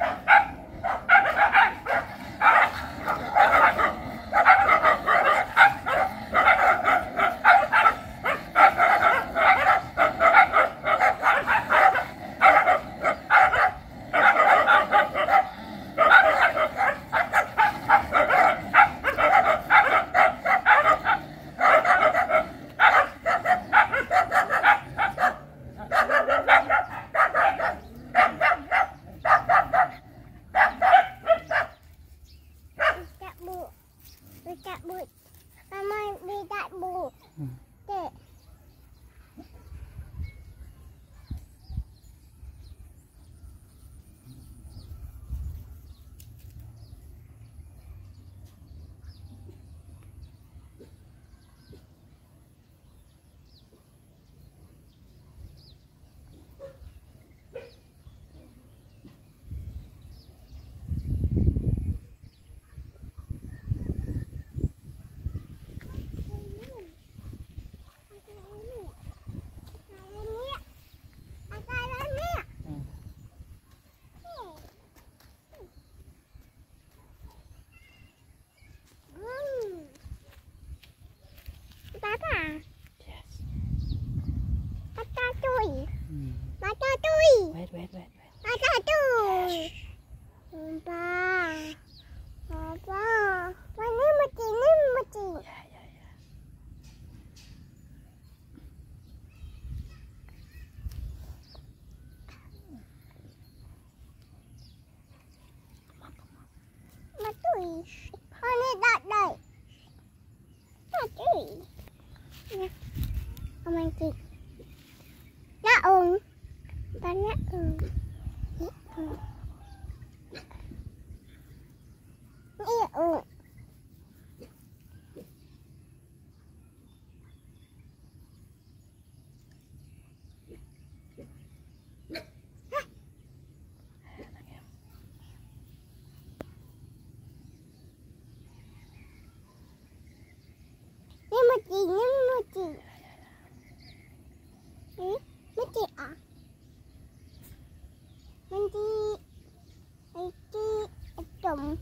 Ah, ah. Cak bụi. Mama đi cak bu. Papa tôi, Wait, wait, wait, wait. papa tôi. Papa, papa, mana mati, ni mati. Yeah, yeah, yeah. Matui, ini tak dai. Matui. Nè, ông anh chị. 嗯，嗯，嗯，嗯。嗯